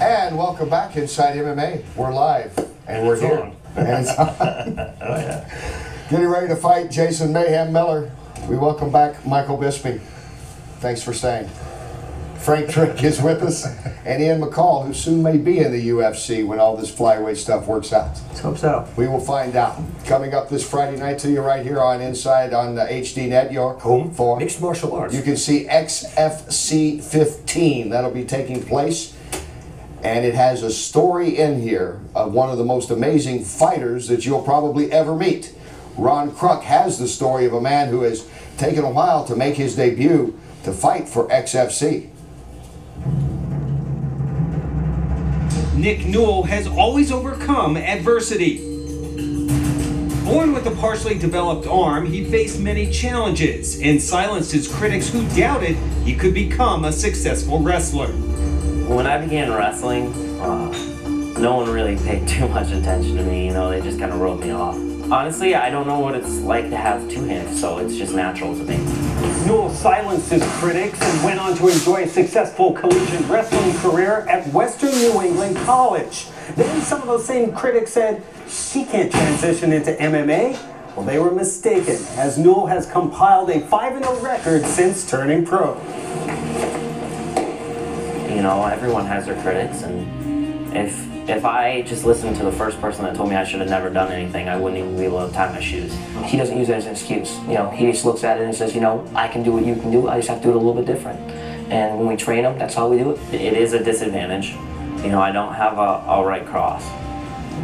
And welcome back inside MMA. We're live and we're here. And it's on. Oh, Getting ready to fight Jason Mayhem Miller. We welcome back Michael Bisping. Thanks for staying. Frank Drake is with us, and Ian McCall, who soon may be in the UFC when all this flyweight stuff works out. Let's hope so. We will find out. Coming up this Friday night to you right here on Inside on the HD Net, your home for Mixed martial arts. you can see XFC 15. That'll be taking place. And it has a story in here of one of the most amazing fighters that you'll probably ever meet. Ron Kruck has the story of a man who has taken a while to make his debut to fight for XFC. Nick Newell has always overcome adversity. Born with a partially developed arm, he faced many challenges and silenced his critics who doubted he could become a successful wrestler. When I began wrestling, uh, no one really paid too much attention to me. You know, they just kind of wrote me off. Honestly, I don't know what it's like to have two hands, so it's just natural to me. Newell silenced his critics and went on to enjoy a successful collegiate wrestling career at Western New England College. Then some of those same critics said, she can't transition into MMA. Well, they were mistaken, as Newell has compiled a 5-0 record since turning pro. You know, everyone has their critics, and if if I just listened to the first person that told me I should have never done anything, I wouldn't even be able to tie my shoes. He doesn't use it as an excuse. You know, he just looks at it and says, you know, I can do what you can do. I just have to do it a little bit different. And when we train him, that's how we do it. It is a disadvantage. You know, I don't have a, a right cross,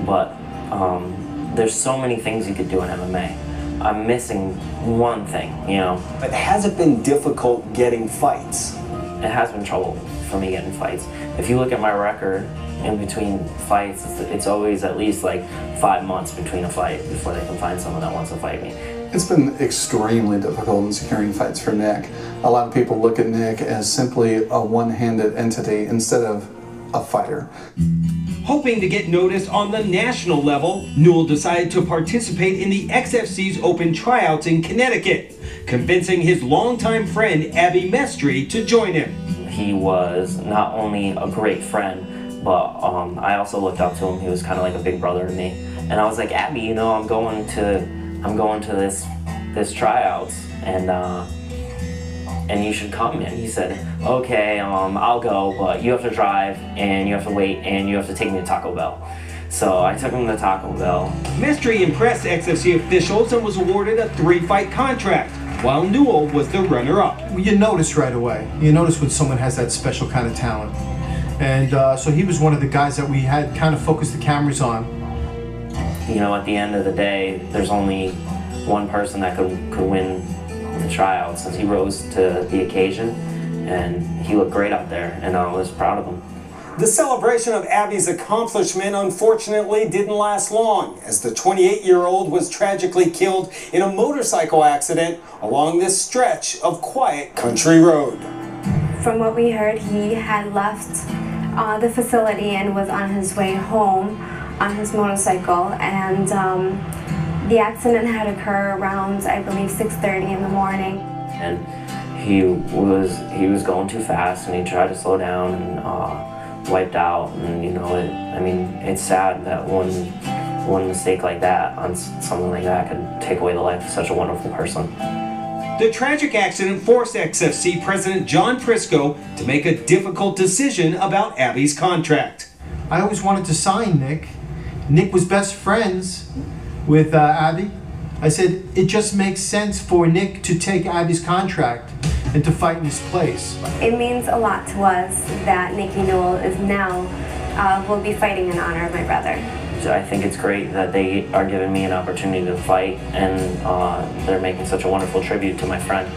but um, there's so many things you could do in MMA. I'm missing one thing, you know. But has it been difficult getting fights? It has been trouble for me getting fights. If you look at my record in between fights, it's, it's always at least like five months between a fight before they can find someone that wants to fight me. It's been extremely difficult in securing fights for Nick. A lot of people look at Nick as simply a one handed entity instead of a fighter. Hoping to get noticed on the national level, Newell decided to participate in the XFC's open tryouts in Connecticut, convincing his longtime friend Abby Mestry to join him. He was not only a great friend, but um, I also looked up to him. He was kind of like a big brother to me. And I was like, Abby, you know, I'm going to, I'm going to this, this tryouts, and uh, and you should come. And he said, okay, um, I'll go, but you have to drive, and you have to wait, and you have to take me to Taco Bell. So I took him to Taco Bell. Mestry impressed XFC officials and was awarded a three-fight contract, while Newell was the runner-up. you notice right away. You notice when someone has that special kind of talent. And uh, so he was one of the guys that we had kind of focused the cameras on. You know, at the end of the day, there's only one person that could, could win the tryout since he rose to the occasion and he looked great out there and I was proud of him. The celebration of Abby's accomplishment unfortunately didn't last long, as the 28 year old was tragically killed in a motorcycle accident along this stretch of quiet country road. From what we heard, he had left uh, the facility and was on his way home on his motorcycle, and um, the accident had occurred around, I believe, 6:30 in the morning. And he was he was going too fast and he tried to slow down and uh, wiped out and you know it, I mean it's sad that one one mistake like that on something like that could take away the life of such a wonderful person. The tragic accident forced XFC President John Frisco to make a difficult decision about Abby's contract. I always wanted to sign Nick. Nick was best friends with uh, Abby. I said it just makes sense for Nick to take Abby's contract and to fight in his place. It means a lot to us that Nikki Newell is now uh, will be fighting in honor of my brother. So I think it's great that they are giving me an opportunity to fight and uh, they're making such a wonderful tribute to my friend.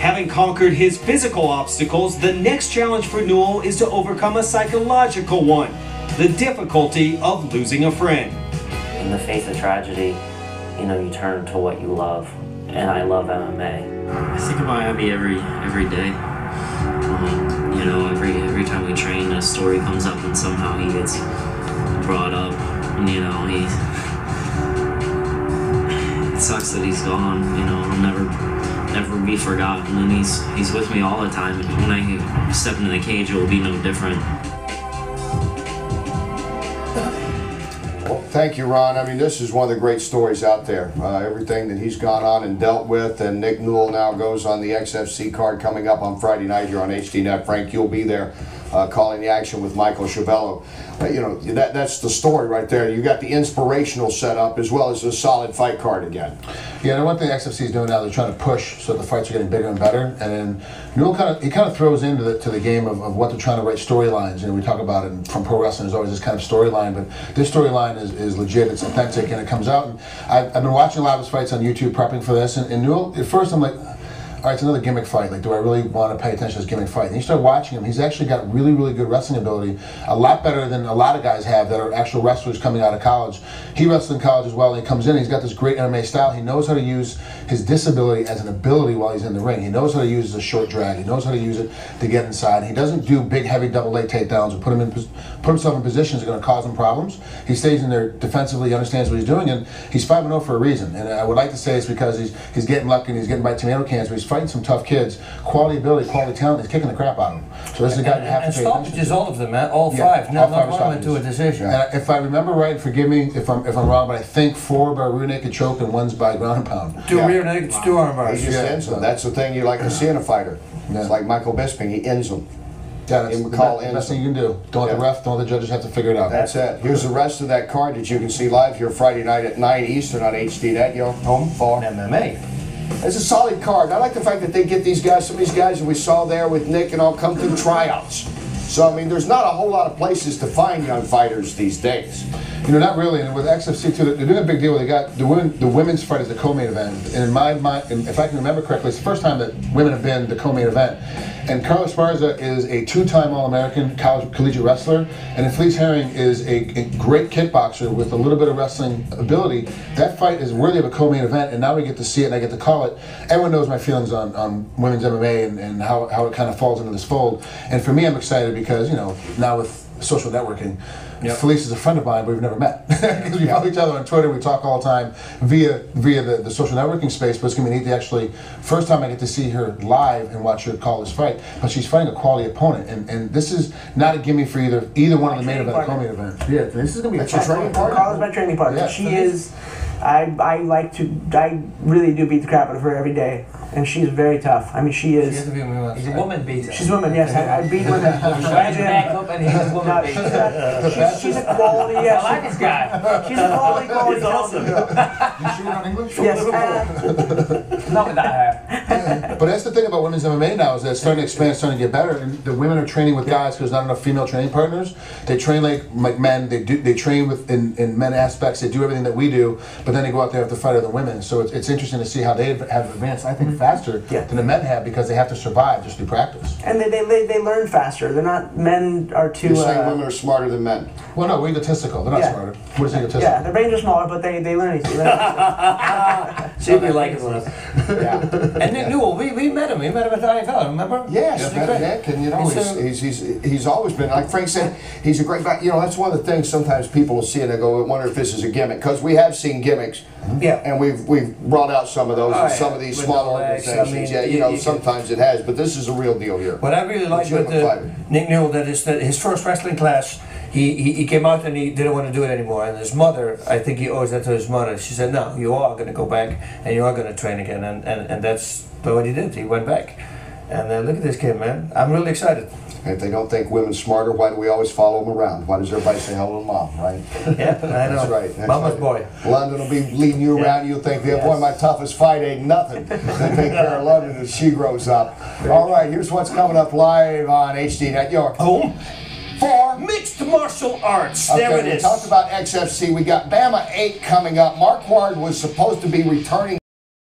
Having conquered his physical obstacles, the next challenge for Newell is to overcome a psychological one the difficulty of losing a friend. In the face of tragedy, you know, you turn to what you love, and I love MMA. I think about Abby every every day. Um, you know, every every time we train, a story comes up, and somehow he gets brought up. And you know, he. It sucks that he's gone. You know, he'll never never be forgotten, and he's he's with me all the time. And when I step into the cage, it will be no different. Thank you, Ron. I mean, this is one of the great stories out there. Uh, everything that he's gone on and dealt with, and Nick Newell now goes on the XFC card coming up on Friday night here on HDNet. Frank, you'll be there uh, calling the action with Michael Schiavello. Uh, you know, that, that's the story right there. You got the inspirational setup as well as a solid fight card again. Yeah, and one thing XFC is doing now, they're trying to push so the fights are getting bigger and better. And then Newell kind of he kind of throws into the to the game of, of what they're trying to write storylines. You know, we talk about it from pro wrestling. There's always this kind of storyline, but this storyline is, is legit. It's authentic, and it comes out. And I've, I've been watching a lot of his fights on YouTube, prepping for this. And, and Newell, at first, I'm like. All right, it's another gimmick fight. Like, do I really want to pay attention to this gimmick fight? And you start watching him. He's actually got really, really good wrestling ability. A lot better than a lot of guys have that are actual wrestlers coming out of college. He wrestled in college as well. And he comes in. He's got this great MMA style. He knows how to use his disability as an ability while he's in the ring. He knows how to use a short drag. He knows how to use it to get inside. He doesn't do big, heavy double leg takedowns or put him in put himself in positions that are going to cause him problems. He stays in there defensively. He understands what he's doing, and he's five and zero for a reason. And I would like to say it's because he's he's getting lucky and he's getting by tomato cans, but he's fighting some tough kids. Quality ability, quality talent. He's kicking the crap out of them. So this is a guy you have and to pay attention stoppages, to. all of them, man, all Yeah, five. Not, all five not one went to a stoppages. decision. And if I remember right, forgive me if I'm if I'm wrong, but I think four by rear naked choke and one's by ground and pound. Two Yeah. rear naked, two arm He bars. just Yeah. ends them. That's the thing you like to see in a fighter. Yeah. It's like Michael Bisping. He ends them. Yeah, that's In the McCall best, ends best thing you can do. Don't let the ref, don't let the judges have to figure it out. That's it. Here's the rest of that card that you can see live here Friday night at 9 Eastern on HDNet. You're home for. MMA. It's a solid card. I like the fact that they get these guys, some of these guys that we saw there with Nick and all come through tryouts. So, I mean, there's not a whole lot of places to find young fighters these days. You know, not really. And with XFC too, they're doing a big deal. They got the women, the women's fight is the co-main event. And in my mind, if I can remember correctly, it's the first time that women have been the co-main event. And Carla Esparza is a two-time All-American college collegiate wrestler, and then Herrig is a, a great kickboxer with a little bit of wrestling ability. That fight is worthy of a co-main event, and now we get to see it, and I get to call it. Everyone knows my feelings on, on women's MMA and, and how, how it kind of falls into this fold. And for me, I'm excited because you know now with social networking. Felice is a friend of mine, but we've never met because we follow each other on Twitter. We talk all the time via via the, the social networking space. But it's gonna be neat to actually first time I get to see her live and watch her call this fight. But she's fighting a quality opponent, and, and this is not a gimme for either either one of the main event or co-main event. Yeah, this is gonna be That's a your training fight. partner? Carla's my training partner. Yeah, she is. I I like to. I really do beat the crap out of her every day, and she's very tough. I mean, she is. interviewed me once. He's a woman beater. She's a woman. Yes, I, I beat women. Tries back up and he's a woman she's, beater. a, she's, she's a quality. I like this guy. she's a quality quality. He's awesome. You sure you're not English? Yes, uh, Not with that hair. But that's the thing about women's MMA now is that it's starting to expand, starting to get better, and the women are training with guys because there's not enough female training partners. They train like like men. They do they train with in, in men aspects. They do everything that we do, but then they go out there have to fight other women. So it's, it's interesting to see how they have advanced. I think faster Yeah. than the men have because they have to survive just through practice. and they, they, they, they learn faster. They're not. Men are too. You're saying Uh, women are smarter than men. Well, no, we're egotistical. They're not Yeah. smarter. What is egotistical? yeah, their brains are smaller, but they, they learn easy. See if you like it less. Yeah. And Nick Newell, we, we met him. We met him at IFL, remember? Yes, He's met great. Nick, and you know He's he's, a- he's, he's, he's always been like Frank said. He's a great guy. You know that's one of the things. Sometimes people will see and they go, "I wonder if this is a gimmick," because we have seen gimmicks, Yeah. and we've we've brought out some of those Oh, in some of these smaller legs, I mean, yeah, you, you- know you can- sometimes it has, but this is a real deal here. What I really like with the. Nick Newell, that is that his first wrestling class, he, he, he came out and he didn't want to do it anymore. And his mother, I think he owes that to his mother. She said, no, you are going to go back and you are going to train again. And, and, and that's what he did. He went back. And uh, look at this kid, man. I'm really excited. And if they don't think women smarter, why do we always follow them around? Why does everybody say hello to mom, right? Yeah, I know. That's right. That's Mama's right. boy. London will be leading you around. You'll think, yeah, boy, my toughest fight ain't nothing. They take care of London as she grows up. All right, here's what's coming up live on HD Net York. Home For mixed martial arts. Okay, there it we is. talked about XFC. We got BAMMA 8 coming up. Mark Ward was supposed to be returning